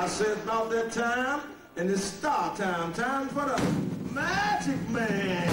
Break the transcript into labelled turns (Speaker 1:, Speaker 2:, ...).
Speaker 1: I said about that time, and it's star time. Time for the Magic Man.